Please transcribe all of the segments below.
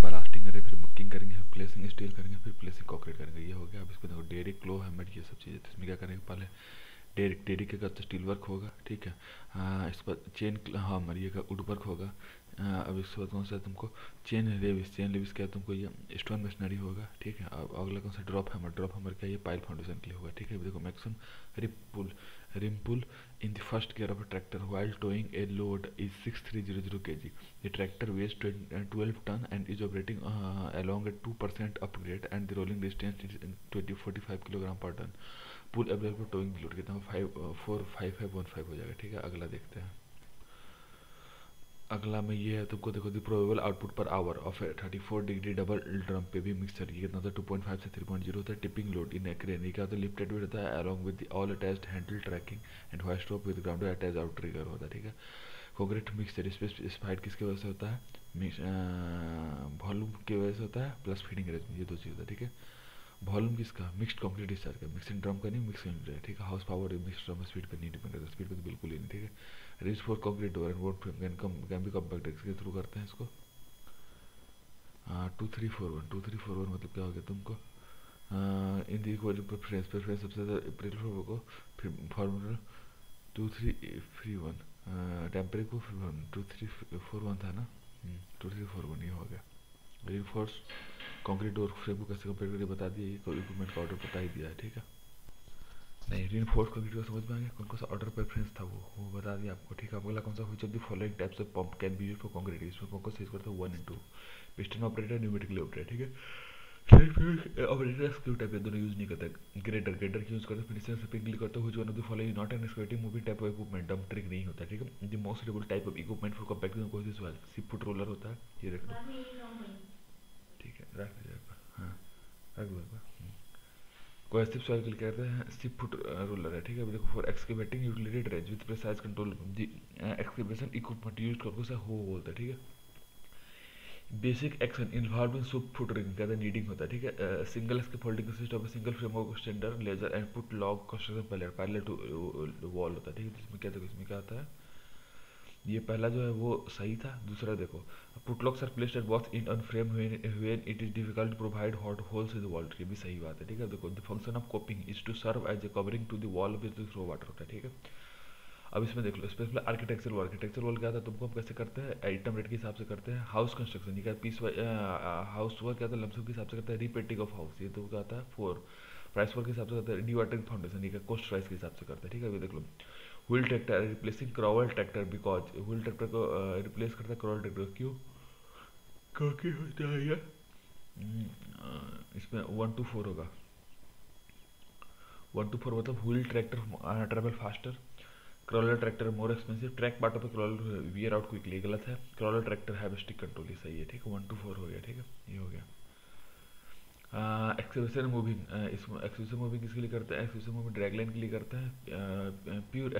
बालास्टिंग करेंगे फिर मक्किंग करेंगे, फिर प्लेसिंग स्टील करेंगे, फिर प्लेसिंग कॉकरेट करेंगे, ये हो गया। अब इसको देखो डेरी क्लो हेमेट ये सब चीज़ें, इसमें क्या करेंगे, पहले डेरी डेरी के तो स्टील वर्क होगा, ठीक है? हाँ इस पर चेन हाँ मरिए का वुड वर्क होगा। अब इसके बाद कौन सा तुमको? चेन लेविस चेन लेविस क्या तुमको? ये स्टोन मशीनरी होगा, ठीक है? अब अगला कौन सा? ड्रॉप हैमर ड्रॉप हैमर क्या ये पाइल फाउंडेशन के लिए होगा, ठीक है? देखो maximum rimpull rimpull in the first gear of a tractor while towing a load is six three zero zero kg the tractor weighs twelve ton and is operating along a two percent upgrade and the rolling distance is twenty forty five kilogram per ton pull available towing load कितना five four five five one five हो जाएगा, ठीक है? अगला देखते हैं। अगला में ये है, तुमको देखो the probable output per hour of thirty four degree double drum पे भी मिक्सर ये कितना है टू पॉइंट फाइव से थ्री पॉइंट ज़ीरो होता है टिपिंग लोड इन एक्रेन होता है लिफ्टेड भी रहता है along with all attached handle tracking and white stop with ground attach out trigger होता है, ठीक है? कोग्रेट मिक्सर स्पाइड किसकी वजह से होता है? वॉल्यूम की वजह से होता है प्लस फीडिंग अरेंजमेंट ये दो चीज़ होता है, ठीक है? वॉल्यूम किसका? मिक्सड कॉन्क्रीट डिस्चार्ज का। मिक्सिंग ड्रम का नहीं मिक्सिंग ठीक है? House power mix drum speed पर नहीं डिपेंड करता स्पीड पर तो बिल्कुल ही नहीं, ठीक है? Rich for concrete door and vote can come can be compact इसके थ्रू करते हैं इसको। Two three four one two three four one मतलब क्या हो गया तुमको? In the equal preference preference सबसे ज़्यादा अप्रैल फोर को, फिर formula two three three one टेम्परे को फिर one two three four one था ना? टू थ्री फोर वन ये हो गया। री फोर्स कॉन्क्रीट डोर फ्रेम को कैसे कंपेयर करके बता ये इक्विपमेंट का ऑर्डर बता ही दिया है, ठीक है? नहीं री फोर्स का को समझ में आ गया कौन कौन सा ऑर्डर प्रेफरेंस था वो वो बता दिया आपको ठीक है? अगला कौन सा हुई the following types of pump can be use for concrete इसमें कौन कौन सा यूज़ करते हैं? One and two piston operator pneumatically operator ठीक है? ऑपरेटर एक्सक्यू टाइप ये दोनों यूज़ नहीं करते ग्रेटर ग्रेटर की यूज़ करते फिनिशिंग स्पिंग के लिए करते हुए one of the following not an executive moving type of equipment dump truck नहीं होता ठीक है? The most suitable type of equipment for compacting कोई this wall sheep foot roller होता है ये रख लो ठीक है रख लीजिएगा हाँ रख दो। कोएसिव सॉइल के लिए कहते हैं सिप फुट रोलर है, ठीक है? देखो for excavating utility dredge with precise control the excavation equipment use करके उसे हो बोलते हैं, ठीक है? Basic action involve in soup foot रिंग हैं नीडिंग होता है, ठीक है? सिंगल इसके folding consist of single framework standard ledger and putlog construction pallet parallel to wall होता है, ठीक है? इसमें क्या देखो, इसमें क्या आता है? ये पहला जो है वो सही था, दूसरा देखो। Putlogs are placed at box in on frame when it is difficult provide hot holes in the wall ये भी सही बात है, ठीक है? देखो the function of coping is to serve as a covering to the wall with throw water होता है, ठीक है? अब इसमें देख लो specially architecture work architecture work क्या था? तुमको हम कैसे करते हैं? आइटम रेट के हिसाब से करते हैं। हाउस कंस्ट्रक्शन ये क्या पीस हाउस वर्क क्या था? लमसम के हिसाब से करते हैं। रिपेटिंग ऑफ़ हाउस ये तो क्या आता है फोर प्राइस वर्क के हिसाब से करते हैं। डिवाइटिंग फाउंडेशन ये कॉस्ट प्राइस के हिसाब से करते हैं, ठीक है? अभी देख लो। Wheel tractor replacing crawl tractor because wheel tractor को रिप्लेस करता है क्रॉवल ट्रैक्टर क्यों? क्योंकि होता है इसमें वन टू फोर होगा। वन टू फोर मतलब wheel tractor travel faster crawler tractor more expensive track part of crawler wear out quickly गलत है। क्रॉलर ट्रैक्टर हैव कंट्रोल ये सही है ठीक है? वन टू फोर हो गया ठीक है? ये हो गया। एक्सक्यूशन मूविंग एक्सक्यूशन मूविंग किसके लिए करते हैं? एक्सक्यूशन मूविंग ड्रैग लाइन के लिए करते हैं प्योर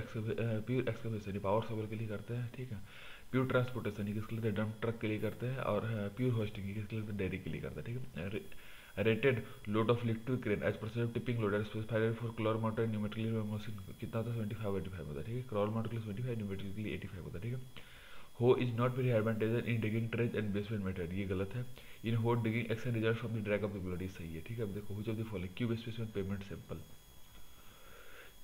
प्योर एक्सक्यूशन पावर सबर के लिए करते हैं, ठीक है? प्योर ट्रांसपोर्टेशन ये किसके लिए डंप ट्रक के लिए करते हैं और प्योर होस्टिंग ये किसके लिए डेयरी के लिए करते हैं, ठीक है? Rated load of lift crane, as percent tipping load specified for crawler mounted pneumatically machine कितना होता है सेवेंटी फाइव एटी फाइव होता है, ठीक है? क्रॉल माउंटर के लिए seventy five pneumatically eighty five होता है, ठीक है? Hoe is not very advantage in digging trench and basement method ये गलत है। In hoe digging action result from the drag of the सही है ठीक है? अब देखो which of the following cube specimen pavement sample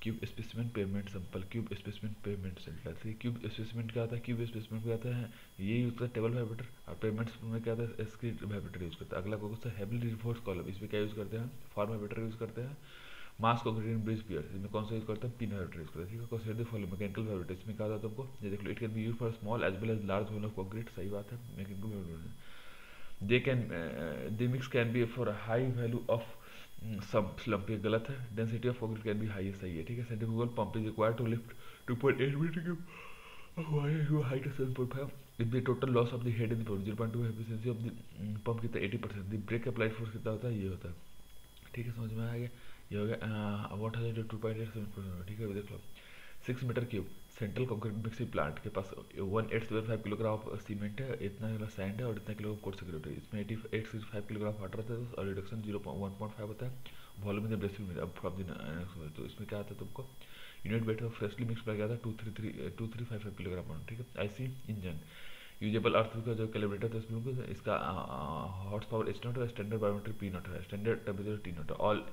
cube specimen pavement sample cube specimen pavement center से क्यूब स्पेसिमेंट क्या आता है? क्यूब स्पेसिमेंट क्या आता है? ये यूज़ करता है टेबल वाइब्रेटर और पेमेंट्स में क्या आता है? स्क्रीन वाइब्रेटर यूज़ करता है। अगला क्वेश्चन है हेविली रिफोर्स कॉलम इसमें क्या यूज़ करते हैं फॉर्म वाइब्रेटर यूज़ करते हैं। मास कॉन्क्रीट ब्रिज पियर इसमें कौन सा यूज़ करते हैं? पिन वाइब्रेटर यूज़ करते हैं। ठीक है द फॉलोइंग मैकेनिकल वाइब्रेटर इसमें क्या आता है तुमको? ये देख लो it can be use for small as well as large wall of concrete सही बात है mechanical vibrator they can they mix can be for high value of सब स्लम्प ये गलत है। Density of concrete can be high सही है, ठीक है? Centrifugal pump is required to lift 2.8 meter cube height of 7.5 if the total loss of the head pump 0.2 efficiency of the pump कितना? 80 percent the brake applied force कितना होता है? ये होता है। ठीक है, समझ में आ गया? ये हो गया one thousand two point eight seven ठीक है, देख लो। Six meter cube central concrete mixing plant के पास one eight seven five kilogram cement है, इतना किलो सैंड है और इतना किलो कोट सिक्योरिटी इसमें eighty eight six five kilogram water होता है और reduction zero one point five होता है। वॉल्यूम इन अब फ्रॉम दिन तो इसमें क्या आता है तुमको? यूनिट वेट फ्रेशली मिक्स किया था? Two three three two three five five kilogram ठीक है? आई सी इंजन यूजेबल अर्थ का जो कैलिब्रेटर था इसमें इसका हॉर्स पावर नॉट है स्टैंडर्ड बायोमीटर पी नॉट है standard temperature T not all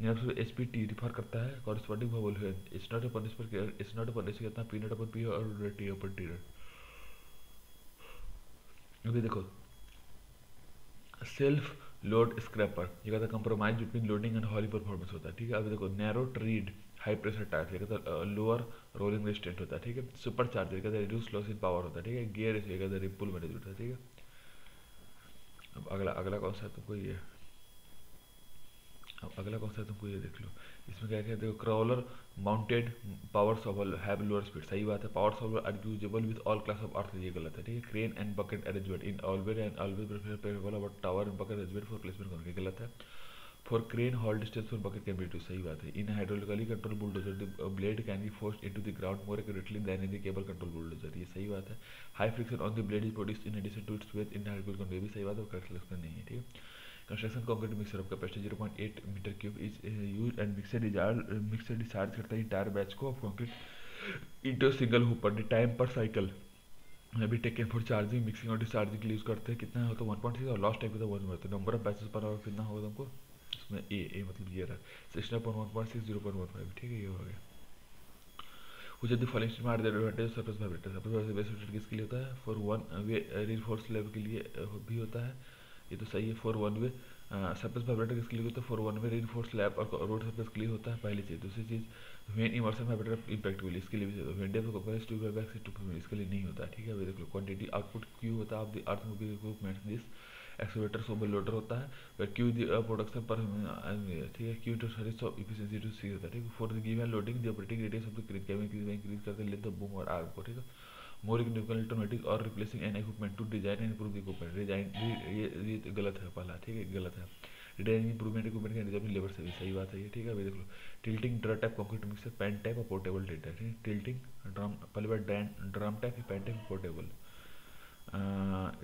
यहाँ पर एच पी टी रिफर करता है कॉरस्पॉन्डिंग बोल है। एच नॉट अपन इस पर एच नॉट अपन इस कितना पी नॉट अपन पी और टी अपन टी अभी देखो। सेल्फ लोड स्क्रैपर ये कहता है compromise between loading and haul performance होता है, ठीक है? अभी देखो narrow tread high pressure tyre ये कहता है लोअर रोलिंग रेजिस्टेंट होता है, ठीक है? सुपर चार्जर कहता है रिड्यूस लॉस इन पावर होता है, ठीक है? गियर ये कहता है रिपुल मैनेजमेंट होता है, ठीक है? अब अगला अगला कौन सा है। तुमको ये अब अगला कौन सा है, तुमको ये देख लो। इसमें क्या कहते हैं crawler mounted power shovel have lower speed सही बात है power shovel are usable with all class of earth ये गलत है, ठीक है? Crane and bucket arrangement in always and always preferable about tower and bucket arrangement for placement करने गलत है। For crane haul distance for bucket can be two सही बात है। In hydraulically control bulldozer the blade can be forced into the ground more accurately than in the cable control bulldozer ये सही बात है। High friction on the blade is produced in addition to its weight in hydraulic control भी सही बात है correct selection नहीं है, ठीक है? Construction concrete mixer of capacity 0.8 meter cube is use and mixer discharge mixer discharge करता है इंटायर बैच को of concrete into single hopper time per cycle अभी टेकन फॉर चार्जिंग मिक्सिंग और डिस्चार्जिंग के लिए यूज़ करते हैं। कितना होता है वन पॉइंट सिक्स और लास्ट टाइम कितना वन होता है। Number of batches per hour कितना होगा तुमको? इसमें ए ए मतलब ये रहा। Sixteen point one point six zero point one five ठीक है, ये हो गया। are the advantage of surface vibrator surface vibrator best rotate किसके लिए होता है। For one way reinforce level के लिए भी होता है। ये तो सही है for one way surface vibrator किसके लिए होता है for one way reinforce slab और रोड सरफेस के लिए होता है पहली चीज़। दूसरी चीज़ वेन इमर्सन वाइब्रेटर इम्पैक्ट के लिए इसके लिए भी वेंडे कंपेयर टू बैक से टू इसके लिए नहीं होता, ठीक है? देख लो क्वांटिटी आउटपुट क्यू होता है of the earth moving equipment this excavator shovel loader होता है वह क्यू प्रोडक्शन पर ठीक है? Q to service of efficiency to C होता है, ठीक है? For the given loading the operating radius of the crane cabin increase करते ऑफ़ बूम और आर्म को, ठीक है? मोर इकोनॉमिकल ऑटोमेटिक और replacing an equipment to design and improve equipment design ये ये गलत है पहला, ठीक है? गलत है। डिज़ाइन इंप्रूवमेंट इक्विपमेंट का डिज़ाइन लेबर से भी सही बात है ये, ठीक है? अभी देख लो tilting drum type concrete mixer pan type और पोर्टेबल डेटा ठीक है? टिल्टिंग ड्रम पहले बार drum type pan type portable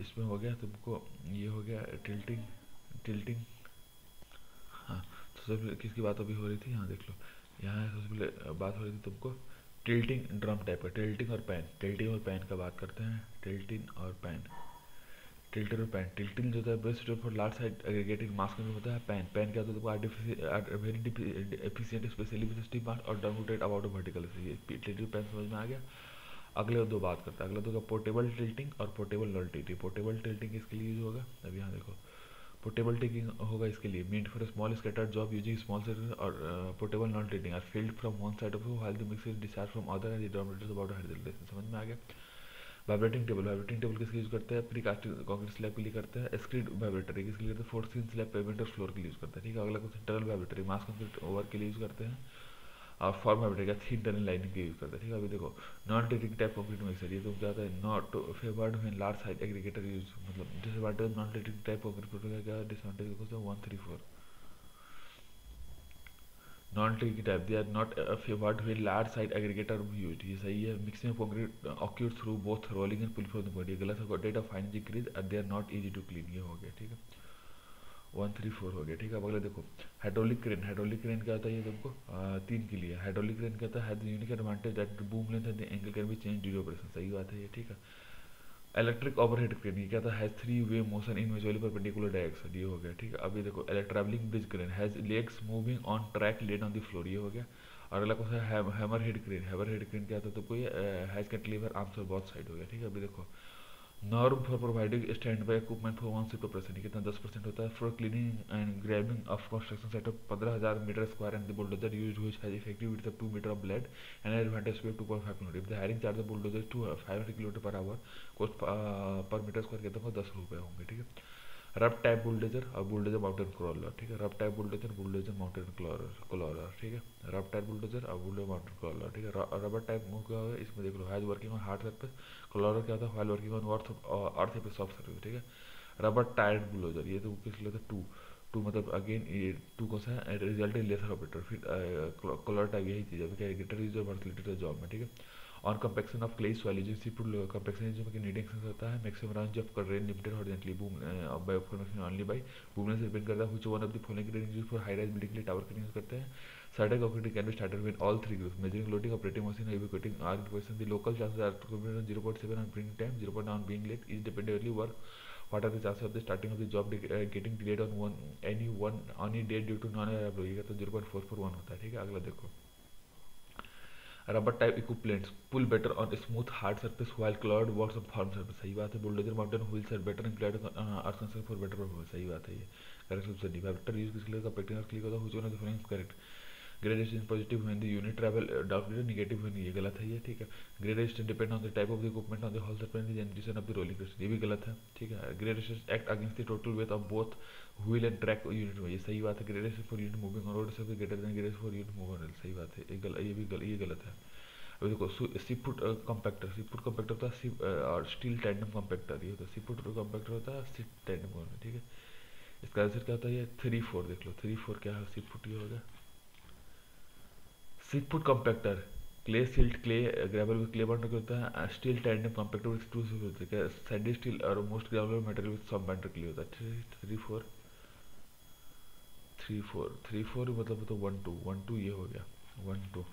इसमें हो गया तुमको, ये हो गया टिल्टिंग टिल्टिंग हाँ तो सबसे पहले किसकी बात अभी हो रही थी? हाँ देख लो। यहाँ सबसे पहले बात हो रही थी तुमको। टिल्टिंग ड्रम टाइप का टिल्टिंग और पैन टिल्टिंग और पैन का बात करते हैं। टिल्टिंग और पैन टिल्टर और पैन टिल्टिंग जो है best for large side aggregating mass में होता है पैन पैन क्या होता है very efficient specially with steam और rotate about vertical tilting pan समझ में आ गया। अगले दो बात करते हैं। अगले दो का पोर्टेबल टिल्टिंग और portable non tilting portable tilting इसके लिए यूज़ होगा? अब यहाँ देखो। पोर्टेबल टेकिंग होगा इसके लिए। Mean for small scatter job using small और portable non trading are field from one side of while the mix discharge from other end denominators about hydrogen समझ में आ गया? वाइब्रेटिंग टेबल वाइब्रेटिंग टेबल किसके use करते हैं? Pre casting concrete slab के लिए करते हैं। स्क्रीड वाइब्रेटरी किसके लिए करते हैं? फोर्थ स्लैब पेमेंट और फ्लोर के लिए यूज़ करते हैं। ठीक है, अगला question tunnel vibratory mass concrete over के लिए यूज़ करते हैं। और फॉर्म वाइब्रेटर का थीन टनल लाइनिंग के यूज़ करते हैं। ठीक है, अभी देखो non tilting type concrete mixer ये तो जाता है not favoured when large size aggregator use मतलब disadvantage non tilting type concrete का क्या disadvantage one three four non tilting type they are not favoured when large size aggregator use ये सही है mixing concrete occur through both rolling and pull from the body गलत है date of fine increase और they are not easy to clean ये हो गया, ठीक है। वन थ्री फोर हो गया, ठीक है? अब अगले देखो हाइड्रोलिक क्रेन हाइड्रोलिक क्रेन क्या होता है ये तुमको तीन के लिए। हाइड्रोलिक क्रेन क्या होता है? Unique advantage that boom length and angle can be change due operation सही बात है ये, ठीक है? इलेक्ट्रिक ओवरहेड क्रेन ये क्या था? Has three way motion in visually perpendicular direction ये हो गया, ठीक है? अभी देखो travelling bridge crane has legs moving on track laid on the floor ये हो गया। और अगला question hammer head crane hammer head crane क्या था? तो कोई हैज़ कैंटिलीवर आर्म्स और बहुत साइड हो गया, ठीक है? अभी देखो norm for providing stand by equipment for one ship operation. कितना दस परसेंट होता है? For cleaning and grabbing of construction setup, पंद्रह हज़ार metre square and the bulldozer use हुई has effective of two metre of blade and advantage point five kilometre if the hiring charge bulldozer two five hundred kilometre per hour cost per metre square कितना दस रुपये होंगे, ठीक है? रब type bulldozer और bulldozer mountain crawler ठीक है? Rub type bulldozer bulldozer mountain crawler crawler ठीक है? रब टाइप बुलडोजर और बुलडोजर माउंटेन क्लॉलर ठीक है? रबर टाइप मूव क्या होगा? इसमें देख लो has working on hard surface crawler क्या होता है? While working on earth earth पे सॉफ्ट सरफेस ठीक है? रबर टायर्ड बुलडोजर ये तो किस लिए टू टू मतलब अगेन ये टू कौन सा है? रिज़ल्ट इन लेसर ऑपरेटर फिर कलर टाइप यही चीज़ है। गेटर यूज़ और जॉब में ठीक है? On compaction of clays valley जो सीपुर कंपेक्शन जो कि नीडिंग होता है। Maximum range of crane limited horizontally boom by formation only by boomness depend करता है। Which one of the following creating use for high rise building के लिए tower creating करते हैं? Side of can be started with all three group measuring loading operating machine high creating are question the local chances are computer 0.7 on bring time 0.9 on being late is depended only work what are the chances of the starting of the job getting delayed on one any one on a date due to non available तो 0.441 होता है, ठीक है? अगला देखो। Rubber type equipments pull better on smooth hard surface while clawed works on form surface सही बात है bulldozer mountain wheels are better employed earth construction for better सही बात है ये। Correct option D vibrator use किस लिए? प्रैक्टिकल क्लिक होता है of correct gradation positive the unit travel downward negative when ये गलत है, ये ठीक है। Gradation depend on the type of the equipment on the whole surface and generation of the rolling ये भी गलत है, ठीक है। Gradation act against the total weight of both wheel and track unit में, ये सही बात है। Gradation for unit moving on road से greater than gradation for unit move on सही बात है। ये गलत, ये भी गलत, ये गलत है। अभी देखो सीपुट कॉम्पैक्टर सीपुट कॉम्पैक्टर होता है और स्टील टैंडम कॉम्पैक्टर ये होता है। सीपुट कॉम्पैक्टर होता है सीट टैंडम ठीक है। इसका आंसर क्या होता है, ये थ्री फोर देख लो। थ्री फोर क्या है सीपुट ये हो गया sheepfoot compactor clay silt clay gravel with clay bond होता है steel tandem compactor with exclusive होता है सैंडी स्टील और मोस्ट ग्रेवल मटेरियल विद सब बैंडर क्ले होता है। Three four three four three four मतलब तो वन टू वन टू ये हो गया। One two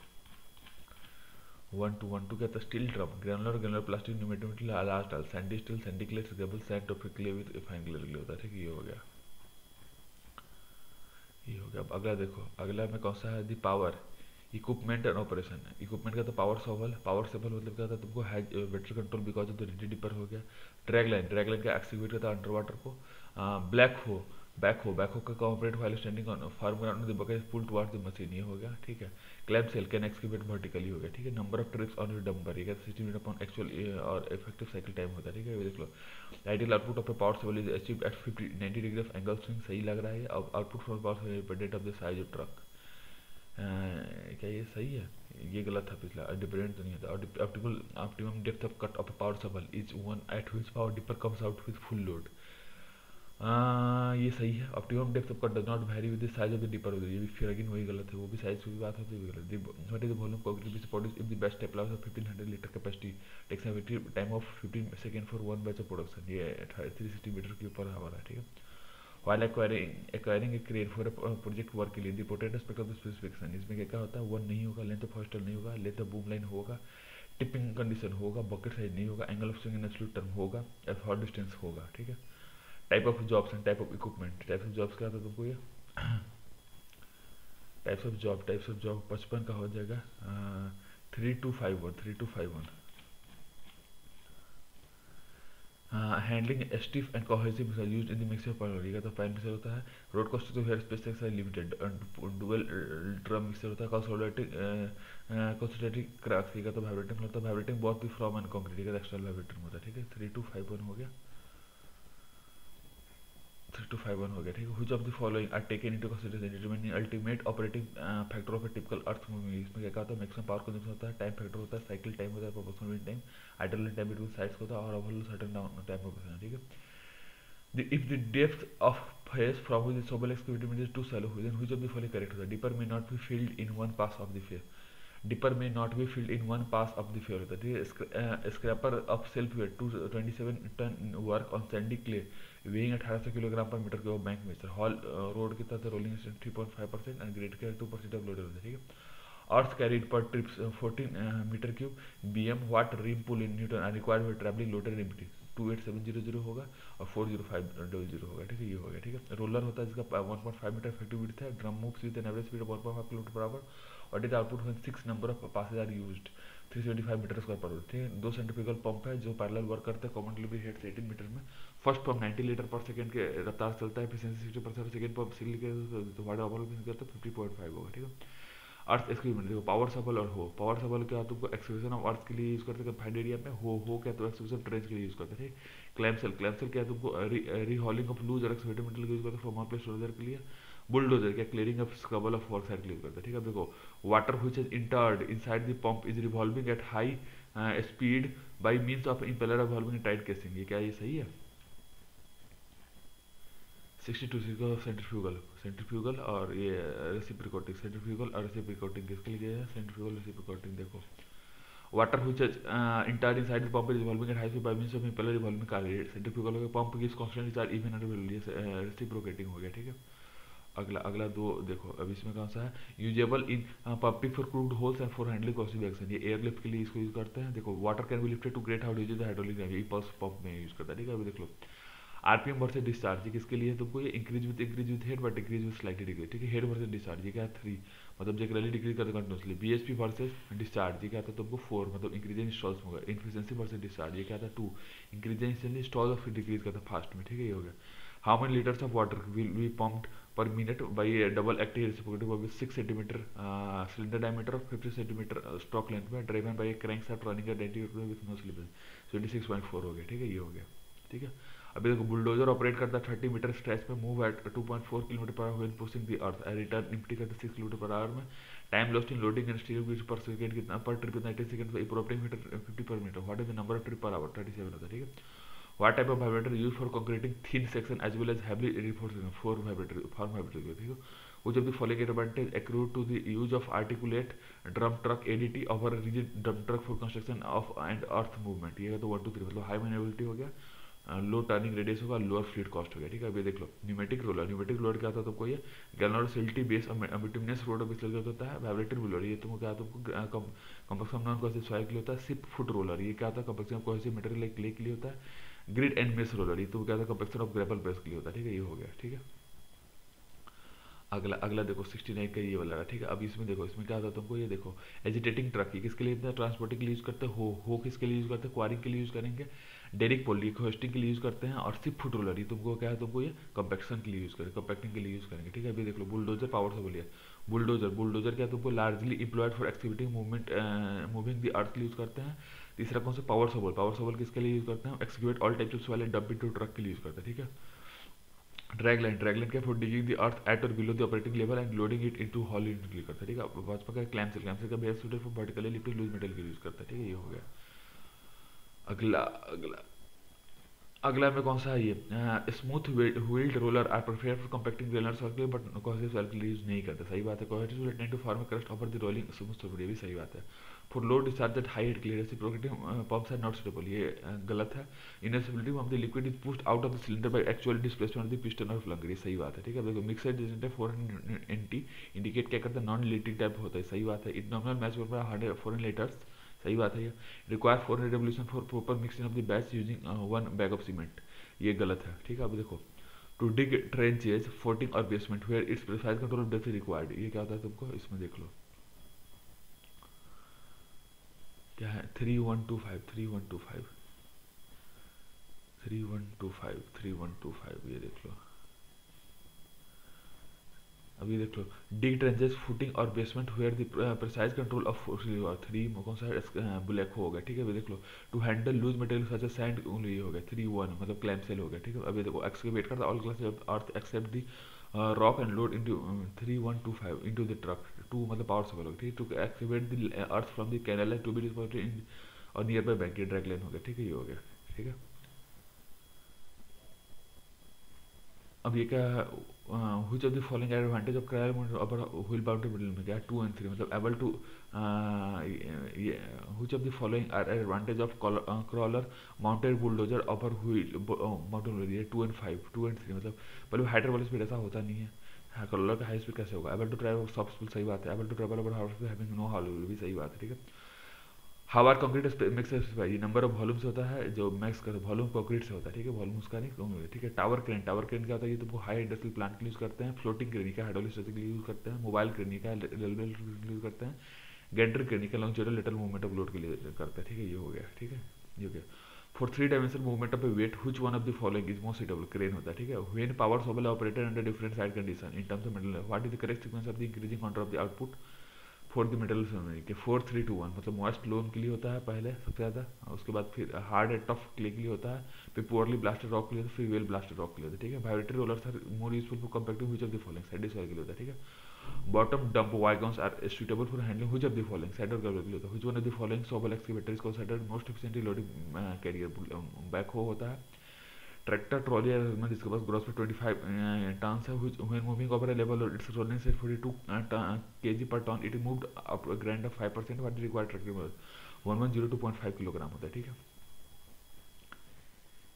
one two one two क्या था steel drum granular granular plastic pneumatic last डाल sandy steel sandy clay gravel sand topic clay with fine clay होता है, ठीक ये हो गया। ये हो गया। अब अगला देखो, अगला में कौन सा है? The power equipment and operation equipment का तो पावर सॉवल पावर सेबल मतलब क्या था तुमको water control because of the ready dipper हो गया। ड्रैग लाइन ड्रैग लाइन का एक्सिक्यूट करता अंडर वाटर को? ब्लैक हो बैक हो बैक हो का cooperate while standing on farm ground the bucket pull towards the machine ये हो गया, ठीक है। Clamp cell can execute vertically हो गया, ठीक है। Number of trips on dumper ये सिक्सटी मिनट अपॉन एक्चुअल और इफ़ेक्टिव साइकिल टाइम होता है, ठीक है। देख लो ideal output of power shovel is achieve at fifty ninety degree of angle swing सही लग रहा है अब output from power shovel dependent of the size of truck क्या ये सही है? ये गलत था पिछला डिपेंडेंट तो नहीं था optimum depth of cut of power shovel is one at which power dipper comes out with full load ये सही है। Optimum depth of cut does not vary with the size of the dipper ये भी फिर again वही गलत है। वो भी साइज़ की भी बात है गलत what is the volume concrete produce if the best applies of 1500 litre capacity takes time of 15 second for one batch of production ये 360 मीटर के ऊपर हमारा, ठीक है? While acquiring acquiring a crane for a project के लिए, the important aspect of the specification इसमें क्या होता है? वन नहीं होगा लेंथ ऑफ़ हॉस्टल नहीं होगा लेंथ ऑफ़ बूम लाइन होगा टिपिंग कंडीशन होगा बकेट साइज़ नहीं होगा angle of swing in absolute term होगा हॉट डिस्टेंस होगा, ठीक है? Type of jobs and type of equipment types of jobs क्या था तुमको ये? Types of job types of job पचपन का हो जाएगा three two five one three two five one handling stiff and cohesive missile used in the mixer का तो प्राइम मिक्सर होता है। रोड कॉस्ट तो hair space X limited dual drum mixer होता है। कंसोलिडेटिंग कंसोलिडेटिंग क्रैक्स का तो vibrating होता है वाइब्रेटिंग बहुत भी फ्रॉम एंड कंक्रीट का एक्स्ट्रा वाइब्रेटिंग होता है। ठीक है? थ्री टू फाइव वन हो गया। थ्री टू फाइव वन हो गया ठीक है which of the following are taken into consideration determining ultimate operating factor of a typical earth moving इसमें क्या होता है मैक्सिमम पावर कंजम्पशन होता है टाइम फैक्टर होता है साइकिल टाइम होता है proportional time idle time between sides होता है और ओवरऑल सर्टेन टाइम प्रोपोर्शनल ठीक है The, if the depth of phase from which the sobel excavated is too shallow, then which of the following correct? The dipper may not be filled in one pass of the phase. Dipper may not be filled in one pass of the phase. The uh, scraper of self weight 227 ton work on sandy clay weighing 1800 kilogram per metre के वो bank में सर haul road कितना था rolling three point five percent and grade के two percent of load होता है, ठीक है? Earth carried per trips fourteen metre cube B M what rim pull in newton are required for travelling loaded empty two eight seven zero zero होगा और four zero five double zero होगा, ठीक है? ये हो गया, ठीक है? रोलर होता है जिसका one point five metre effective width है. Drum moves with an average speed one point five kilometre hour और data output one six number of passes are used three seventy five metre square per ठीक है? दो centrifugal pump है जो parallel work करते हैं common delivery head से eighteen metre में. First pump ninety litre per second के रफ्तार चलता है efficiency sixty percent second pump सिल के वाटर ओवरऑल करता है फिफ्टी पॉइंट फाइव होगा, ठीक है? अर्थ एक्सक्रीमेंट देखो पावर सफल और हो। पावर सफल क्या तुमको एक्सक्रीशन ऑफ़ अर्थ के लिए यूज़ करते हैं फाइड एरिया में हो हो क्या तो एक्सक्रीशन ट्रेंच के लिए यूज़ करते हैं क्लैम्पसेल क्लैम्पसेल क्या तुमको रीहॉलिंग ऑफ़ लूज और एक्सवेटेड मटेरियल यूज़ करते हैं फॉर प्लेस स्टोरेज के लिए। बुलडोजर क्या clearing of scrub of work side use करते ठीक है? देखो water which is entered inside the pump is revolving at high speed by means of impeller revolving tight casing ये क्या, ये सही है? 62 का सेंट्रीफ्यूगल सेंट्रीफ्यूगल और ये रेसिप्रिकोटिंग सेंट्रीफ्यूगल और रेसिप्रिकोटिंग किसके लिए है? सेंट्रीफ्यूगल रेसिप्रिकोटिंग देखो। Uh, entered inside the pump is revolving at high speed by means of impeller revolving carrier centrifugal हो गया gives constant charge even under value reciprocating हो गया ठीक है? अगला अगला दो देखो अब इसमें कौन सा है? Usable in pumping for crude holes and for handling caustic action ये एयर लिफ्ट के लिए इसको यूज़ करते हैं। देखो water can be lifted to great height use hydraulic pump में यूज़ करता है ठीक है? अभी देख लो। आरपीएम वर्सेज डिस्चार्ज किसके लिए? तुमको ये increase with increase with head but decrease with slightly decrease ठीक है हेड वर्सेज डिस्चार्ज ये क्या? है थ्री मतलब जेनरली डिक्रीज करते कंटिन्यूसली बीएचपी वर्सेज डिस्चार्ज ये क्या? था तुमको फोर मतलब इंक्रीज इन स्टॉल्स होगा। इनफिशियंसी वर्सेज डिस्चार्ज ये क्या? था to increase in stall of decrease करता फास्ट में। ठीक है ये हो गया। How many litres of water will be pumped double active reciprocating valve with 6 centimeter uh, cylinder diameter of 50 centimeter uh, stroke length में driven by a crankshaft running at 90 with no slippage so 26.4 हो गया। ठीक है ये हो गया। ठीक है? अभी देखो बुलडोजर ऑपरेट करता थर्टी मीटर स्ट्रेच पर move at two point four kilometre per hour pushing the earth. And return empty करता सिक्स किलोमीटर पर आवर में। Time lost in loading and steel गिज per second कितना, per trip ninety second per metre fifty per metre what is the number of trip per hour thirty seven होता ठीक है? What type of vibrator use for concreting thin section as well as heavy reinforcing for vibrator for vibrator ठीक है? वो जब भी following advantage accrue to the use of articulate drum truck ADT over rigid drum truck for construction of and earth movement ये तो one two three मतलब high manoeuvrability हो गया। लो टर्निंग रेडियस होगा लोअर फ्लीट कॉस्ट हो गया, ठीक है? अभी देख लो न्यूमेटिक रोलर न्यूमेटिक रोलर क्या होता है तुमको ये? गैलनर silty base bituminous road base लगा होता है वाइब्रेटर रोलर ये तुमको क्या तुमको कंपक्सम नॉन कोहेसिव सॉइल के लिए होता है सिप फुट रोलर ये क्या होता है कंपक्सम कोहेसिव मटेरियल के लिए होता है ग्रिड एंड मेस रोलर ये तो क्या होता है कंपेक्शन ऑफ़ ग्रेपल बेस के लिए होता है, ठीक है? ये हो गया, ठीक है? अगला अगला देखो 69 का ये वाला रहा, ठीक है? अब इसमें देखो, इसमें क्या होता है तुमको? ये देखो एजिटेटिंग ट्रक ये किसके लिए ट्रांसपोर्टिंग के लिए यूज़ करते हैं? हो किसके लिए यूज़ करते हैं? क्वारिंग के लिए यूज़ करेंगे। डेरिक पोली होस्टिंग के लिए यूज़ करते हैं और सिप फुट रोलर ये तुमको क्या है? तुमको ये कंपेक्शन के लिए यूज़ करेंगे कंपेक्टिंग के लिए यूज़ करेंगे, ठीक है? अभी देख लो बुलडोजर पावर से बोलिए। बुलडोजर बुलडोजर क्या तुमको? Largely employed for activity movement moving the earth के यूज़ करते हैं। तीसरा कौन सा? पावर सोबल पावर सोबल किसके लिए यूज़ करते हैं? एक्सक्यूट ऑल टाइप्स वाले डब्बी टू ट्रक के लिए यूज़ करते हैं, ठीक है? ड्रैग लाइन ड्रैग लाइन क्या for digging the earth at और below the operating level and loading it into haul unit के करता है, ठीक है? भाजपा का क्लैम से क्लैम से का best suited for vertically lifted loose metal के यूज़ करता है, ठीक है? ये हो गया। अगला अगला अगला में कौन सा है ये? Smooth wheeled roller are preferred for compacting rarer circle but cohesive circle use नहीं करते, सही बात है। Cohesive tend to form crust over the rolling smooth circle ये भी सही बात है। For low discharge at high head clear reciprocating pumps are not suitable ये गलत है। इनएसिबिलिटी of the liquid is pushed out of the cylinder by actual displacement of the piston और फ्लंगर ये सही बात है, ठीक है? देखो मिक्सड डिजेंटर फोर एंटी इंडिकेट क्या करता है? नॉन लीटिंग टाइप होता है। सही बात है। It normal match for hundred four litres सही बात है ये। Require four hundred revolution for proper mixing of the batch using one bag of cement ये गलत है, ठीक है? अब देखो टू डिग ट्रेंचेज फोर्टिंग और basement where it's precise control of depth required ये क्या होता है तुमको? इसमें देख लो। क्या है? Three one two five three one two five three one two five three one two five ये देख लो। अभी देख लो। डिग ट्रेंजेस फुटिंग और basement where the precise control of three कौन सा ब्लैक हो गया ठीक है? अभी देख लो। To handle loose material such a sand ये हो गया थ्री वन मतलब क्लैम सेल हो गया ठीक है? अभी देखो एक्सकेवेट करता all class earth except the rock and load into three one two five into the truck two मतलब पावर्स ऑफ़ एलोक ठीक to excavate the earth from the canal to be disported in और near by bank drag लेन हो गया, ठीक है? ये हो गया, ठीक है? अब ये क्या हुई of the following advantage of crawler motor upper wheel boundary model में क्या? टू एंड थ्री मतलब एबल टू हुई of the following advantage of crawler mounted bulldozer upper wheel model two and five two and three मतलब पहले हाइड्रोवल speed ऐसा होता नहीं है। कलर का हाई स्पीड कैसे होगा? Able to travel soft speed सही बात है। Able to travel over house having no haul भी सही बात है, ठीक है? हवार कंक्रीट मिक्स ये नंबर ऑफ़ वॉल्यूम से होता है, जो मैक्स कर वॉल्यूम कंक्रीट से होता है, ठीक है? वॉल्यूम उसका नहीं ठीक है? टावर क्रेन टावर क्रेन क्या होता है? ये तुमको हाई इंडस्ट्रियल प्लांट के लिए यूज़ करते हैं फ्लोटिंग क्रेन का हाइड्रोलिक के लिए यूज़ करते हैं मोबाइल क्रेन का रेलवे यूज़ करते हैं गेंटर क्रेन का long little movement of load के लिए करते हैं, ठीक है? ये हो गया, ठीक है? ये हो गया। For three dimension movement of weight which one of the following is most suitable crane होता है, ठीक है? When power shovel operated under different side condition in terms of metal what is the correct sequence of the increasing counter of the output for the metal के four three two one मतलब moist loam के लिए होता है पहले सबसे ज़्यादा उसके बाद फिर हार्ड एंड टफ क्ले के लिए होता है, फिर पुअरली ब्लास्टेड रॉक के लिए फिर वेल ब्लास्टेड रॉक के लिए होता है, ठीक है? Vibratory roller are more useful for compacting which of the following side के लिए होता है, ठीक है? Are suitable for handling which of the following side और गर्ल के लिए होता है which one of the following shovel excavator is considered most efficiently loading carrier back हो होता है? ट्रैक्टर ट्रॉली मतलब जिसके पास ग्रॉस पे 25 टन्स है which moving over a level load its rolling set 42 uh, kg per ton it moved up a grind of 5% what required tracking was. 1102.5 kilogram होता है ठीक है?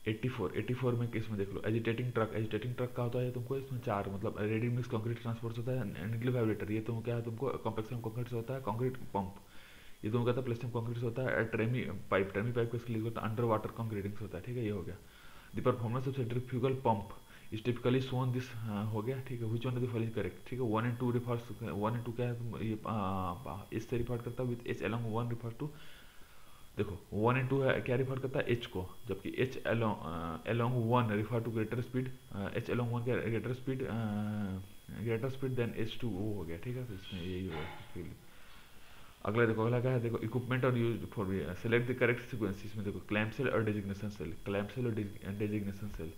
84 84 में किसमें देख लो एजिटेटिंग ट्रक एजिटेटिंग ट्रक का होता है तुमको इसमें चार मतलब रेडी मिक्स कंक्रीट ट्रांसपोर्ट होता है निकल वाइब्रेटर ये तुम क्या है तुमको कॉम्प्लेक्स कंक्रीट होता है कंक्रीट पंप ये तुम कहता है प्लेस्टिक कंक्रीट होता है ट्रेमी पाइप ट्रेमी पाइप किसके लिए होता है अंडर वाटर कंक्रीटिंग होता है, ठीक है, ये हो गया. The performance of centrifugal pump is typically shown this हो गया, ठीक है which one the following correct ठीक है one and two refers one and two क्या है, ये इस से रिफर करता है with H along one refer to देखो वन एंड टू क्या रिफर करता है? एच को, जबकि H along one refer to greater speed H along one greater speed greater speed then H two वो हो गया, ठीक है? तो इसमें यही होगा अगला देखो, अगला क्या है? देखो इक्विपमेंट और use for select the correct sequence इसमें देखो क्लैम्प सेल और डेजिग्नेशन सेल क्लैम्प सेल और डेजिग्नेशन सेल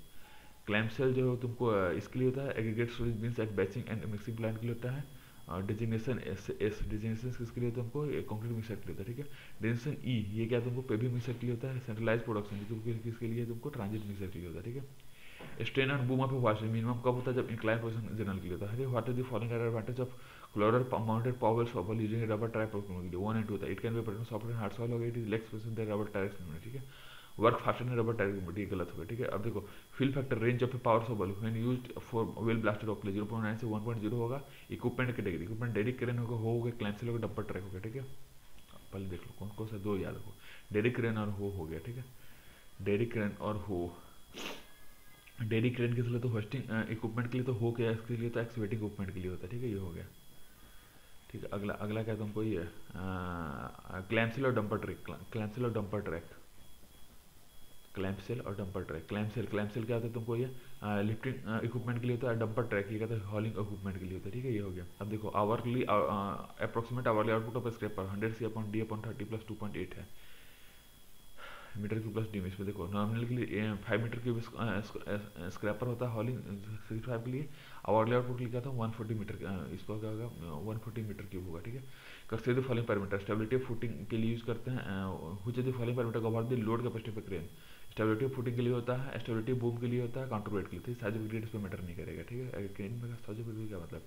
क्लैम्प सेल जो तुमको इसके लिए होता है aggregate storage bins at batching and mixing plant के लिए होता है। डिजिग्नेशन एस एस डिजिग्नेशन किसके लिए तुमको कंक्रीट मिक्सर के लिए होता है, ठीक है? डिजिग्नेशन ई ये क्या तुमको पेवी मिक्सर के लिए होता है? सेंट्रलाइज प्रोडक्शन किसके लिए? तुमको ट्रांजिट मिक्सर के लिए होता है, ठीक है? स्ट्रेन एंड बूम ऑफ़ वॉश मिनिमम कब होता है? जब इंक्लाइन पोजिशन जनरल के लिए होता है what is the following advantage of crawler mounted power shovel using rubber track के लिए वन एंड टू होता है it can be present soft hard soil हो गया इट इज़ लेक्स परसेंट रबर ट्रैक्स ठीक है? वर्क फास्टर ने रबर टायर ये गलत हो गया ठीक है? अब देखो fill factor range of power so bulb when used for well blasted of zero point nine से वन पॉइंट ज़ीरो होगा इक्विपमेंट कैटेगरी इक्विपमेंट डेडिक क्रेन होगा हो गया क्लैंसिल होगा डब्बा ट्रैक हो गया, ठीक है? पहले देख लो, कौन कौन सा, दो याद रखो डेडिक क्रेन और हो हो गया, ठीक है? डेडिक क्रेन और हो डेडिक क्रेन के लिए तो होस्टिंग इक्विपमेंट के लिए तो हो गया, इसके लिए तो एक्सवेटिंग इक्विपमेंट के लिए होता है, ठीक है? ये हो गया, ठीक है? अगला अगला क्या तुमको ये क्लैंसिल और डंपर ट्रैक क्लैंसिल और डंपर ट्रैक क्लैम्प सेल और dumper track clamshell clamshell क्या होता है तुमको ये? लिफ्टिंग इक्विपमेंट के लिए होता है डंपर ट्रैक ये कहते हैं हॉलिंग इक्विपमेंट के लिए होता है। ठीक है, ये हो गया। अब देखो hourly approximate hourly output of scraper hundred C upon D upon thirty plus two point eight है। मीटर क्यूब प्लस डी में, इसमें देखो नॉर्मल के लिए फाइव मीटर क्यूब स्क्रैपर होता है हॉलिंग सिक्सटी फाइव के लिए। आवरली आउटपुट लिए था वन फोर्टी मीटर इसको क्या होगा? वन फोर्टी मीटर क्यूब होगा, ठीक है? करते फॉलोइंग पैरामीटर स्टेबिलिटी फुटिंग के लिए यूज़ करते हैं which the following parameter cover the load capacity पर क्रेन स्टेबिलिटी फुटिंग के लिए होता है स्टेबिलिटी बूम के लिए होता है काउंटर वेट के लिए। साइज़ ऑफ़ ग्रेड मैटर नहीं करेगा, ठीक है? ग्रेन में साइज़ ऑफ़ ग्रेड का मतलब?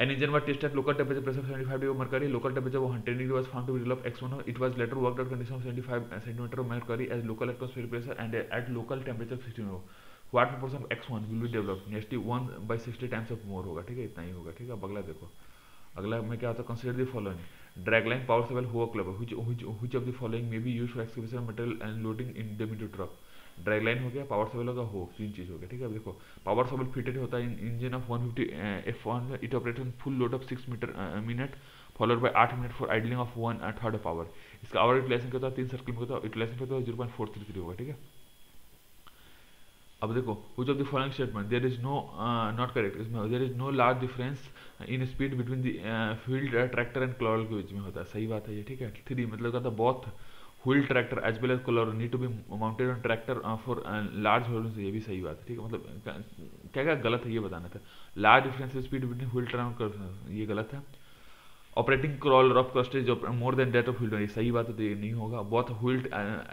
An engine were test local temperature pressure seventy five degree mercury local temperature वो hundred degree was found to develop X one it was later work out condition seventy five centimetre mercury as local atmosphere pressure and at local temperature sixty हो what percent X one will be develop next one by sixty times of more होगा, ठीक है? इतना ही होगा, ठीक है? अगला देखो। अगला में क्या होता है consider the following dragline power cable hoe club. Which which which of the following may be used for excavation material and loading in diameter truck? Dragline हो गया पावर सेबल होगा, हो, तीन चीज़ हो गया, ठीक है? अब देखो पावर सेबल फिटेड होता है engine of 150 F one it operate on full load of six metre minute followed by आठ minute for idling of one third of hour इसका आवर यूटिलाइजेशन क्या होता है? तीन सर्कल में होता है यूटिलाइजेशन होता है? Zero point four three three होगा, ठीक है? अब देखो which of the following statement there is no not correct इसमें there is no large difference in speed between the field tractor and crawler के बीच में होता है। सही बात है ये, ठीक है? थ्री मतलब कहता है both wheel tractor as well as crawler need to be mounted on tractor for large holding ये भी सही बात है, ठीक है? मतलब क्या क्या गलत है ये बताना था? Large difference speed between wheel tractor ये गलत है। Operating crawler of कस्टेज more than that of wheel ये सही बात है तो ये नहीं होगा। बहुत wheel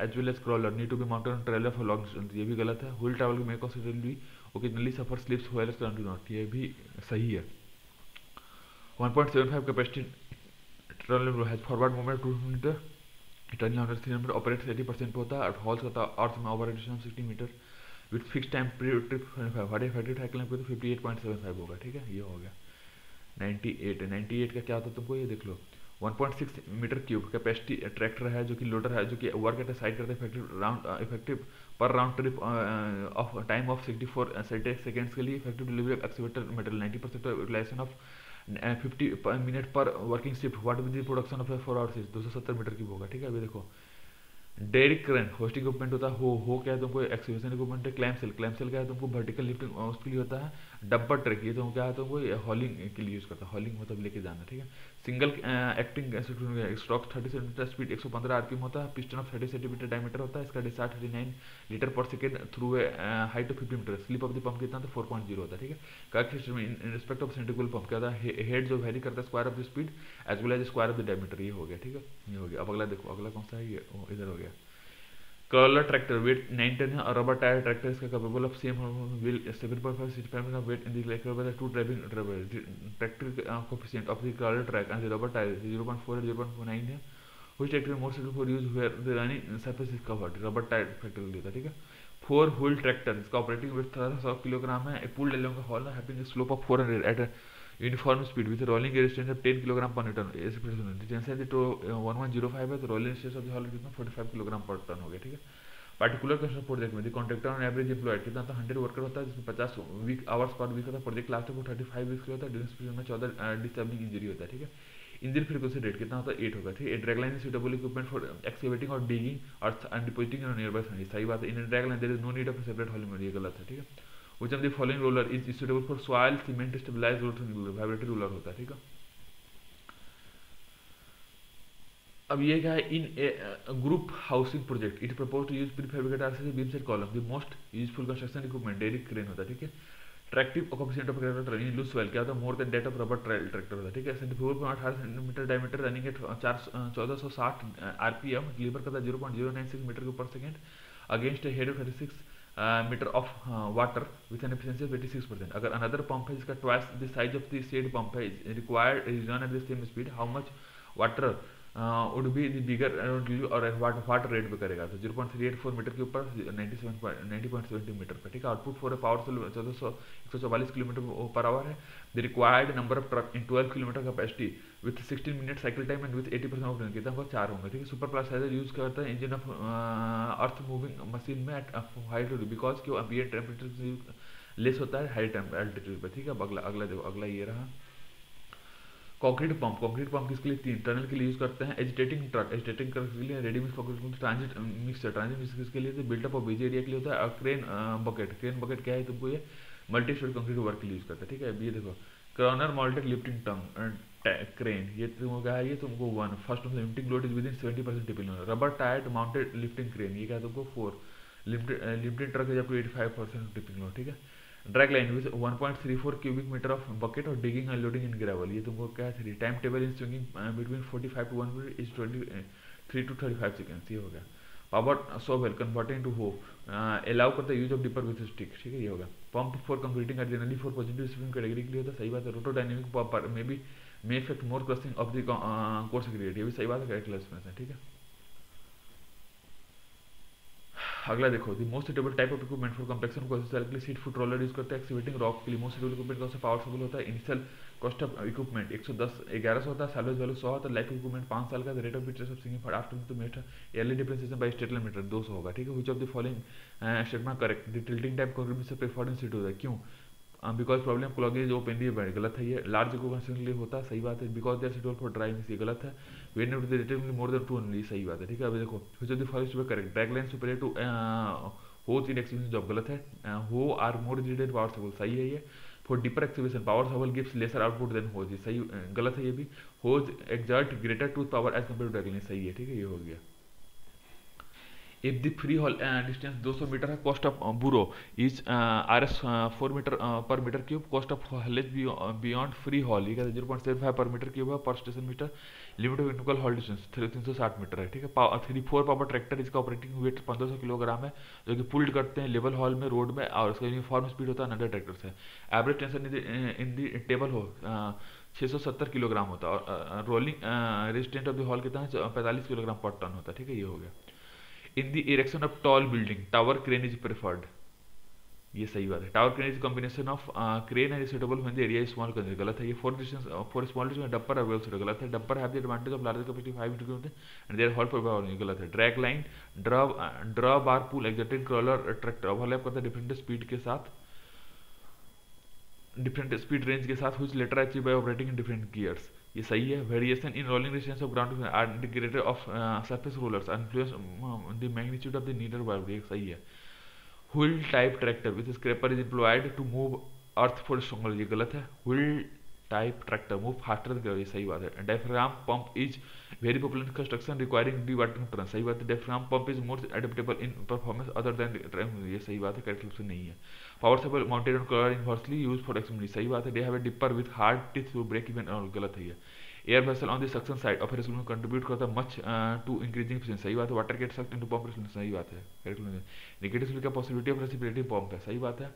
as well as crawler need to be mounted on trailer for long distance ये भी गलत है। व्हील ट्रैवल में considerably occasionally suffer slips do not ये भी सही है। 1.75 capacity trailer has forward movement 2 metre turning order 300 operate 80% पे होता है। हॉल्स होता है अर्थ में addition 60 metre with fix time trip 25 what if factory cycle पे तो 58.75 होगा। ठीक है? ये हो गया। 98 98 का क्या होता है तुमको? ये देख लो। 1.6 मीटर क्यूब कैपेसिटी ट्रैक्टर है, जो कि लोडर है, जो कि वर्क एट साइड करता है इफ़ेक्टिव राउंड इफ़ेक्टिव पर round trip of time of 64 seconds के लिए effective delivery of excavator material 90 percent utilisation of fifty minute पर working shift what will the production of four hours दो सौ सत्तर metre की होगा, ठीक है? अभी देखो। डेरिक करंट होस्टिंग इक्विपमेंट होता है, हो हो क्या है तुमको? एक्सक्यूशन इक्विपमेंट है क्लैम सेल क्लैम सेल क्या है तुमको? वर्टिकल लिफ्टिंग उसके लिए होता है डब्बर ट्रैक ये तो क्या है वो हॉलिंग के लिए यूज़ करता है। हॉलिंग मतलब लेके जाना, ठीक है? Single acting stroke thirty centimetre speed एक सौ पंद्रह आरपीएम होता है। Piston of thirty centimetre diameter होता है। इसका discharge thirty nine litre per second through height of fifty metre slip of the pump कितना था फोर पॉइंट ज़ीरो होता है, ठीक है? System in respect of centrifugal pump क्या होता है? हेड जो वेरी करता है square of the speed as well as square of the diameter ये हो गया, ठीक है? ये हो गया। अब अगला देखो, अगला कौन सा है? ये इधर हो गया। Crawler tractor weight nine ten है और रबर टायर ट्रैक्टर इसका capable of same wheel seven point five six five weight in the two driving tractor coefficient of the crawler track and rubber tyre zero point four zero point nine है। Which tractor more suitable for use where the running surface is covered? Rubber tire factor के लिए था, ठीक है? Four wheel tractor इसका operating weight सौ kilogram है। Pull डेलों का haul having slope of 400 at uniform speed with rolling resistance of 10 kilogram per newton distance तो 1105 है तो रोलिंग रेजिस्टेंस ऑफ़ हॉल कितना 45 किलोग्राम पर टन हो गया ठीक है? पार्टिकुलर कंस्ट्रक्शन प्रोजेक्ट में कॉन्ट्रेक्टर ऑन एवरेज एम्प्लॉयड कितना था हंड्रेड वर्कर होता है, जिसमें पचास वीक आवर्स पर वीक होता है प्रोजेक्ट लास्ट में थर्टी फाइव वीक्स होता है पीरियड में चौदह डिस्टर्बिंग इंजरी होता है, ठीक है? इंजरी फ्रीक्वेंसी रेट कितना होता है? एट होगा, ठीक है? Drag line suitable equipment for excavating और डिगिंग और डिपोजिटिंग नियर बाय सही बात है in drag line there is no need of separate hauling ये गलत है, ठीक है? Which of the following roller is suitable for soil cement stabilize vibratory roller होता है, ठीक है? अब ये क्या है? In group housing project it propose to use prefabricated RCC beam set column the most useful construction equipment derrick crane होता है, ठीक है? Tractive coefficient of tractor running loose well क्या होता है? More than that of rubber tractor होता है, ठीक है? सेंट्रीफ्यूगल पॉइंट अठारह सेंटीमीटर डायमीटर रनिंग एट चार चौदह सौ साठ आरपीएम डिलीवर करता है zero point zero nine six metre के per second against head of thirty six metre of water with an efficiency of eighty six percent अगर another pump है जिसका twice the size of the said pump है required is run at the same speed how much water would be the bigger और वाट वाट rate पे करेगा। तो zero point three eight four metre के ऊपर ninety seven ninety point seventy metre per ठीक है? Output for a power चौदह सौ, एक सौ चौवालीस किलोमीटर पर आवर है। The required number of truck in twelve kilometre capacity with sixteen minute cycle time and with eighty percent of कितना होगा चार होंगे, ठीक है? सुपर प्लस साइजर यूज़ करता है engine of earth moving machine में एट हाई टू बिकॉज़ क्यों अभी टेम्परेचर लेस होता है हाई एल्टीट्यूड पर ठीक है? अगला अगला देखो अगला ये रहा। कॉन्क्रीट पंप कॉन्क्रीट पंप किसके लिए? तीन टनल के लिए यूज़ करते हैं. एजिटेटिंग ट्रक एजिटेटिंग ट्रक के लिए ready mix concrete transit mixer transit mixer किसके लिए? बिल्डअप ऑफ़ बीजे एरिया के लिए होता है. और क्रेन बकेट क्रेन बकेट क्या है? तुमको ये मल्टी स्टोरी कॉन्क्रीट वर्क के लिए यूज़ करता है. ठीक है? ये देखो. Crawler mounted lifting tong crane ये तुमको क्या है? ये तुमको one first of lifting load is within seventy percent tipping rubber tyred mounted lifting crane ये क्या है तुमको? Four lifting truck is up to eighty five percent tipping load ठीक है? Drag line with 1.34 cubic metre of bucket और digging and loading in gravel ये तुमको क्या है three time table in swinging between 45 to 1 minute is 23 to 35 seconds ये हो गया। Power shovel converting to hoe allow करता है use of dipper with stick ठीक है, ये होगा pump for concreting are generally for positive spin category के लिए होता है। सही बात है। Rotodynamic pump may be may affect more crushing of the coarse grade ये भी सही बात है करेक्ट क्लास ठीक है। अगला देखो the most suitable type of equipment for compaction को सीट फुट रोलर यूज़ करते हैं एक्सीवेटिंग रॉक के लिए मोस्ट सुटेबल इक्विपमेंट कौन सा? पावर सबल होता है इनिशियल कॉस्ट ऑफ़ इक्विपमेंट 110 1100 होता है सैलवेज वैल्यू 100 होता है लाइफ इक्विपमेंट 5 साल का rate of interest of sinking for after two metre yearly depreciation by state metre 200 होगा, ठीक है? Which of the following statement correct the tilting type से प्रेफर्ड सीट होता है क्यों? बिकॉज़ प्रॉब्लम क्लॉगेज ओपन दी गलत है, ये लार्ज इक्विपमेंट के लिए होता है, सही बात है because there suitable for driving ये गलत है। Weight not return more than two only सही बात है, ठीक है? अभी देखो, फिर of the following correct. Drag line super to hoe in excavation job गलत है। हो are more related power shovel सही है ये। For deeper excavation power shovel gives lesser output than hoe सही गलत है ये भी। Hoe exert greater tooth power as compare to सही है, ठीक है? ये हो गया। The free haul uh, distance 200 meter है uh, bureau is uh, rs uh, 4 meter uh, per meter cube cost of haulage beyond free haul ये कहते हैं 0.75 per meter cube है per station meter. Limit of interval haul distance तीन सौ साठ metre है ठीक है? थ्री फोर पावर ट्रैक्टर इसका ऑपरेटिंग वेट पंद्रह सौ किलोग्राम है जो कि पुल्ड करते हैं लेवल हॉल में रोड में और उसका यूनिफॉर्म स्पीड होता है अंडर ट्रैक्टर से। Average tension in the table हो छः सौ सत्तर किलोग्राम होता है और rolling resistant of the haul कितना है पैंतालीस किलोग्राम पर टन होता है ठीक है? ये हो गया। In the erection of tall building tower crane is preferred ये सही बात है। Tower crane is combination of crane and suitable when the area small consider गलत है। ये for distance for small distance dumper are well गलत है। Dumper have the advantage of larger capacity 5 metre होते एंड देयर हॉल पावर गलत है। Drag line draw draw bar pull exerted crawler tractor overlap करता है डिफरेंट स्पीड के साथ। Different speed range के साथ which later achieve by operating in different gears ये सही है variation in rolling distance of ground are integrated of surface rollers influence the magnitude of the नीडर verb ये सही है। Wheel type tractor with scraper is employed to move earth for stronger ये गलत है। Wheel type tractor move faster than ये सही बात है diaphragm pump is very popular in construction requiring D water turn सही बात है diaphragm pump is more adaptable in performance other than ये सही बात है करेक्ट नहीं है power supply mounted on colour inversely use for extremely सही बात है they have a dipper with hard teeth to break even और गलत है air vessel on the suction side of Resul में कंट्रीब्यूट करता मच टू इंक्रीजिंग एफिशिएंसी सही बात है water get sucked into pump सही बात है करेक्ट नेगेटिव का पॉसिबिलिटी ऑफ़ रेसिपिरेटिव पंप है सही बात है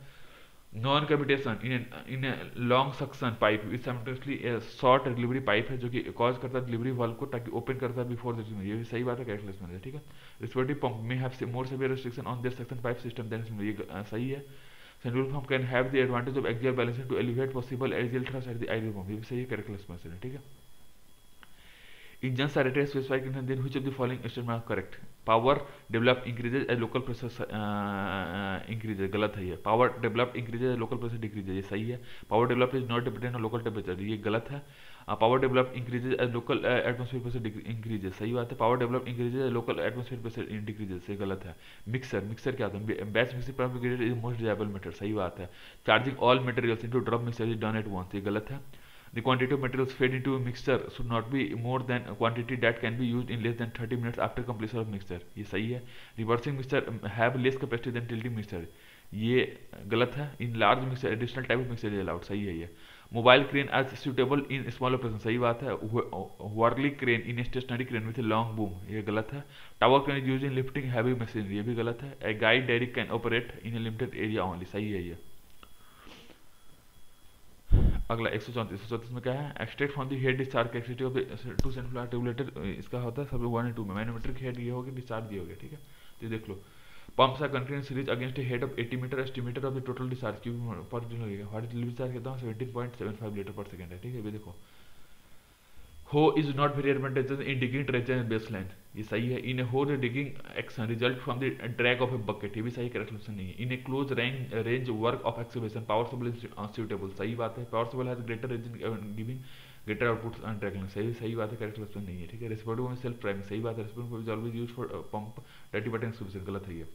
non cavitation in in long suction pipe इसमटेसली short delivery pipe है जो कि कॉज करता है डिलीवरी वॉल को ताकि ओपन करता है बिफोर दिस ये भी सही बात है कैशलेस में ठीक है? Reciprocating pump may have more severe restriction on their suction pipe system than ये सही है। Central pump can have the advantage of axial balancing to elevate possible axial thrust at the ideal pump ये भी सही है cashless में ठीक है? Engines are rated specified in then which of the following statement are correct? Power developed increases as local pressure uh, increases गलत है ये power developed increases as local pressure decreases ये सही है power developed is not dependent on local temperature ये गलत है power develop increases as local atmosphere pressure increases सही बात है power develop increases as local atmosphere pressure decreases सही गलत है मिक्सर मिक्सर क्या होता है batch mixer propagated is most desirable matter सही बात है charging all materials into drop mixer is done at once ये गलत है The quantity of materials fed into a mixture should not be more than quantity that can be used in less than 30 minutes after completion of mixture. ये सही है. Reversing mixture have less capacity than tilting mixture. ये गलत है. In large mixture, additional type of mixture is allowed. सही है ये. Mobile crane as suitable in small operation. सही बात है. Crane in stationary crane with a long boom. ये गलत है. Tower crane is used in lifting heavy machinery. ये भी गलत है. A guide derrick can operate in a limited area only. सही है ये. अगला एक सौ चौंतीस सौ चौंतीस में क्या है? Extract from the head discharge capacity of two central ट्यूबलेटर इसका होता है, सब वन एंड टू में। मैनोमेट्रिक हेड ये होगी डिस्चार्ज दिए होगी, ठीक है? तो देख लो। Pumps are continuous series against head of eighty metre estimator of the total discharge cube per what delivery charge कहता हूँ 17.75 लीटर पर सेकेंड है, ठीक है? ये देखो। Hoe is not very advantages in digging trencher and base line ये सही है। In a hoe digging action result from the drag of a bucket ये भी सही करेक्ट ऑप्शन नहीं है। In a close range range work of excavation power supply is suitable सही बात है। Power supply has greater range giving greater output on ट्रैकलिंग सही सही बात है। करेक्ट ऑप्शन नहीं है। ठीक है। रेस्पोर्टिव में सेल्फ प्राइम सही बात है। रेस्पोर्टिव is always used for pump dirty button excavation गलत है ये।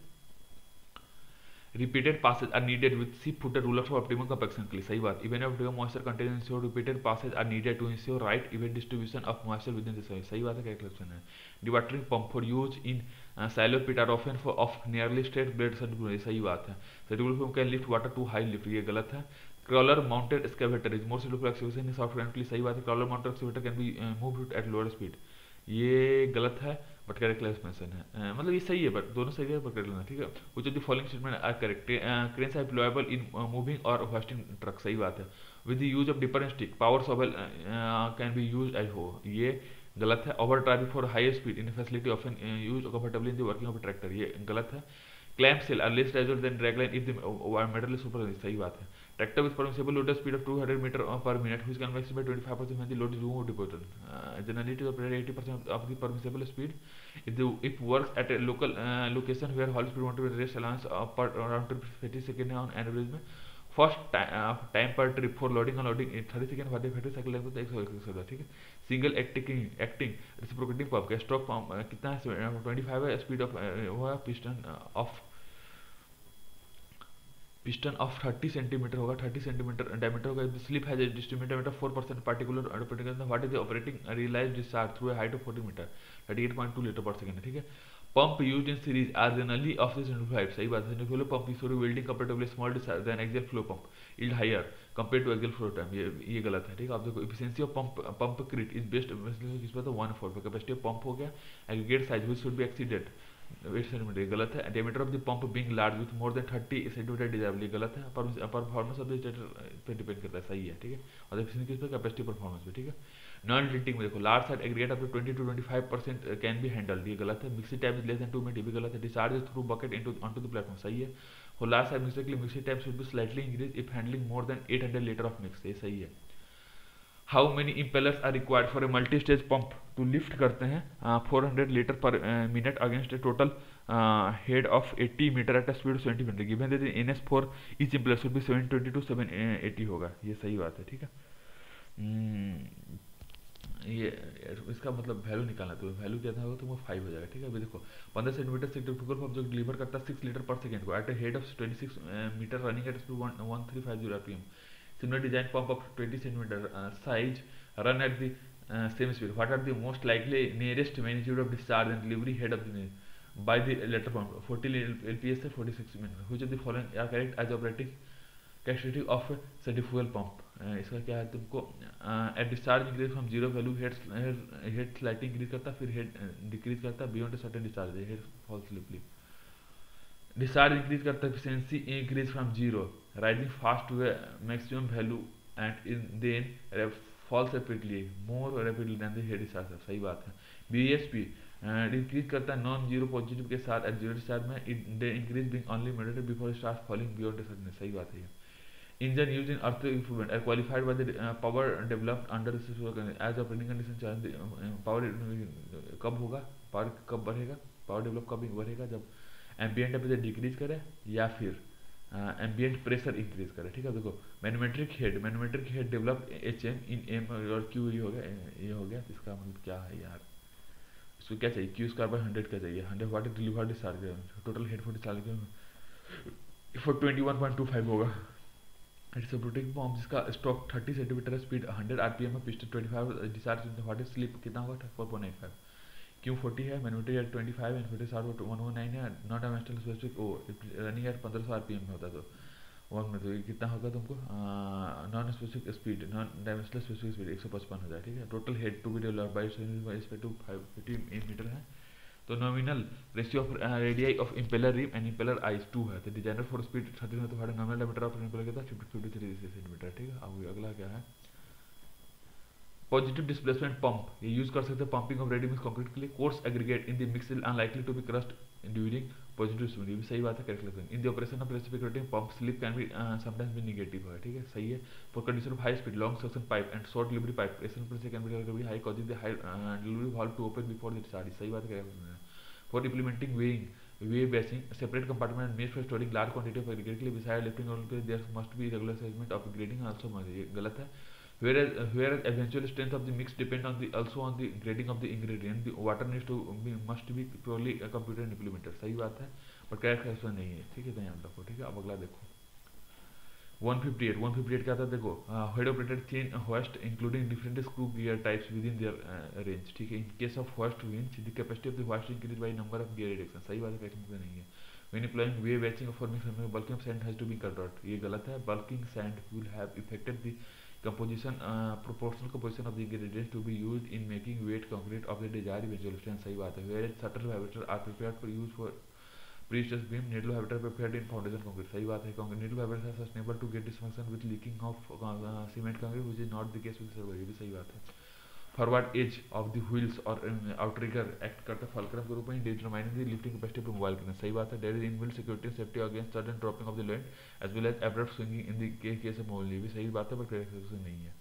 Repeated passes are needed with ship footer ruler for optimum compaction के लिए सही बात even if moisture content ensure repeated passes are needed to ensure right even distribution of moisture within the soil सही बात है correct option है pump for use in uh, shallow pit are often for of nearly straight blade circular सही बात है circular pump can lift water to high lift ये गलत है crawler mounted excavator is more suitable for excavation in soft ground के लिए सही बात है mounted excavator can be uh, moved at lower speed ये गलत है बट करेक्ट क्लासिफिकेशन है। मतलब ये सही है बट दोनों सही है बट कर लेना ठीक है? Which of the following statement are correct cranes are deployable in moving और होस्टिंग ट्रक सही बात है। With the use of dipper stick power shovel can be use as hoe ये गलत है। Over driving for high speed in facility often use comfortably in the working of tractor ये गलत है। Clamshell are less result than drag line if the metal super सही बात है। Tractor with permissible loader speed of 200 meter per minute, which can maximize 25% when the load is removed. Uh, generally, to operate 80% of the permissible speed. If the if works at a local uh, location where haul speed want to rest allowance uh, per around 30 seconds on average में first time per trip for loading unloading thirty second बाद factory cycle लगता है एक सौ इकसठ होता ठीक है single acting acting reciprocating pump का स्ट्रोक पंप कितना है ट्वेंटी फाइव है स्पीड ऑफ़ वो है पिस्टन ऑफ़ 30 सेंटीमीटर होगा 30 सेंटीमीटर डायमीटर होगा slip has distributor 4 percent particular particular what is the operating realize discharge through height of 40 metre 38.2 litre per second ठीक है? Pump used in series are generally of the centrifugal सही बात है centrifugal pump is for welding comparatively small than axial flow pump yield higher compare to axial flow time ये ये गलत है, ठीक है? आप देखो efficiency of pump pump crit is best किस पे तो 1 4 कैपेसिटी ऑफ़ पंप हो गया aggregate size which should be exceeded wet centimetre गलत है। Diameter of the pump being large with more than 30 centimetre desirable गलत है। परफॉर्मेंस ऑफ़ द पे डिपेंड करता है, सही है, ठीक है? और एफिशिएंसी किस पे? कैपेसिटी परफॉर्मेंस पे, ठीक है? नॉन लिटिंग में देखो large side aggregate up to 20 to 25 percent can be handled ये गलत है। Mixing time less than 2 minute ये भी गलत है। Discharge through bucket into onto the platform सही है? और लार्ज साइड मिक्सर के लिए mixing time should be slightly increase if handling more than 800 litre of mix ये सही है। How many impellers are required for a multi stage pump to lift करते हैं four hundred litre per minute against a total head of 80 metre at a speed 20 metre given that N S for each impeller should be 720 to 780 होगा। ये सही बात है ठीक है? hmm, ये इसका मतलब वैल्यू निकालना तो वैल्यू क्या था? तो वो फाइव हो जाएगा ठीक है? अभी देखो पंद्रह सेंटीमीटर सेंट्रिफ्यूगल पंप जो डिलीवर करता है सिक्स लीटर पर सेकंड को at a head of twenty six metre running at speed one three five zero RPM similar design pump of twenty centimetre size run at the same speed what are the most likely nearest magnitude of discharge and delivery head of the by the letter pump 40 lps or 46 minutes which of the following are correct as operating characteristic of centrifugal pump uh, इसका क्या है तुमको at discharge increase from zero value head head slightly increase करता फिर head decrease करता beyond certain discharge head fall स्लिपली discharge increase करता efficiency increase from zero rising fast to maximum value and in then falls rapidly more rapidly than the head सही बात है। B S P increase करता है non zero positive के साथ at zero discharge में it increase being only मेडिटेड before start falling beyond सही बात है used in earth equipment are qualified by the uh, power developed under as operating condition चाहे पावर कब होगा? पावर कब बढ़ेगा? पावर डेवलप कब बढ़ेगा? जब एम्बियंट टेम्परेचर डिक्रीज करे या फिर एम्बियंट प्रेशर इंक्रीज करे। ठीक है, देखो manometric head manometric head develop H M in M और क्यू ये हो गया, ये हो गया, इसका मतलब क्या है यार? इसको क्या चाहिए? क्यू स्क्वायर बाई हंड्रेड क्या चाहिए? Hundred watt deliver discharge total head four discharge four twenty one point two five होगा। इट्स प्रोटेक्ट बॉम्ब जिसका स्टॉक 30 सेंटीमीटर स्पीड 100 आरपीएम में piston 25 discharge what is slip कितना होगा 4.85 क्यों 40 है? मैनुमेट्री एट 25 एंड फिर सार 119 है नॉट अ मेस्टल specific O running at 1500 RPM में होता तो वन में तो ये कितना होगा तुमको? Non specific speed non dimensional specific speed 155 हो जाए ठीक है? Total head to be developed by इस पे टू 550 मीटर है। तो nominal ratio of radii of impeller rim and impeller eyes two है। तो डिज़ाइनर फॉर स्पीड थर्टी तो हमारे नॉमिनल डायमीटर ऑफ़ इंपेलर कितना? फिफ्टी फिफ्टी थ्री सेंटीमीटर ठीक है? अब अगला क्या है? पॉजिटिव डिस्प्लेसमेंट पंप ये यूज़ कर सकते हैं pumping of ready mix concrete के लिए. Coarse aggregate in the mix unlikely to be crushed during positive ये भी सही बात है correct in the operation of reciprocating pump slip can be sometimes be negative है, ठीक है? सही है। For condition of high speed long suction pipe and short delivery pipe pressure pressure can be high causing the high delivery valve to open before the discharge सही बात है for implementing weighing, weigh basing, separate compartment and mesh for storing large quantity of aggregate के लिए के there must be regular assessment of grading also ये गलत है। Whereas uh, whereas eventual strength of the mix depend on the also on the grading of the ingredient the water needs to be must be purely a computer implemented सही बात है पर character ऐसा नहीं है ठीक है ध्यान रखो ठीक है अब अगला देखो 158 158 क्या था देखो head operated chain hoist including different screw gear types with in their range ठीक है in case of hoist winch the capacity of the hoist increase by number of gear reduction सही बात है कैसे नहीं है when applying wave batching or forming something bulking of sand has to be cut out ये गलत है bulking sand will have affected the composition proportional composition of the ingredients to be used in making wet concrete of the desire visualisation सही बात है। Where subtle habitat are prepared for use for prestress beam needle habitat prepared in foundation concrete सही बात है concrete needle habitat sustainable to get dysfunction with leaking of cement concrete which is not the case with survey ये भी सही बात है। Forward edge of the wheels और outrigger act करता है फलक्रम के रूप में determining the lifting capacity of mobile करना सही बात है। There is inbuilt security safety against sudden dropping of the land as well as abrupt swinging in the case of mobile भी सही बात है, पर नहीं है।